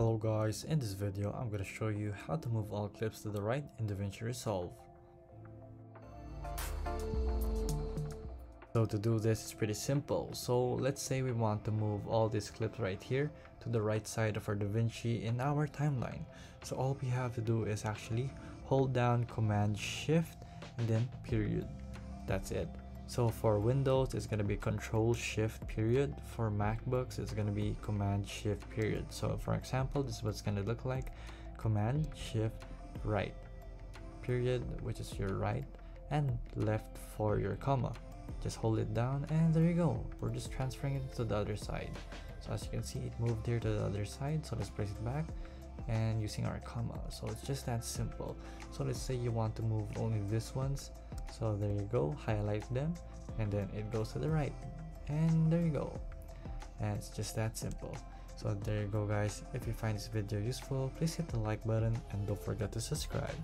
Hello guys, in this video I'm going to show you how to move all clips to the right in DaVinci Resolve. So to do this it's pretty simple. So let's say we want to move all these clips right here to the right side of our DaVinci in our timeline. So all we have to do is actually hold down Command Shift and then period. That's it. So for Windows, it's going to be Control Shift period. For MacBooks, it's going to be Command Shift period. So for example, this is what's going to look like. Command Shift right period, which is your right, and left for your comma. Just hold it down and there you go. We're just transferring it to the other side. So as you can see, it moved here to the other side. So let's place it back and using our comma so it's just that simple so let's say you want to move only this ones so there you go highlight them and then it goes to the right. And there you go. And it's just that simple. So there you go guys. If you find this video useful please hit the like button and don't forget to subscribe.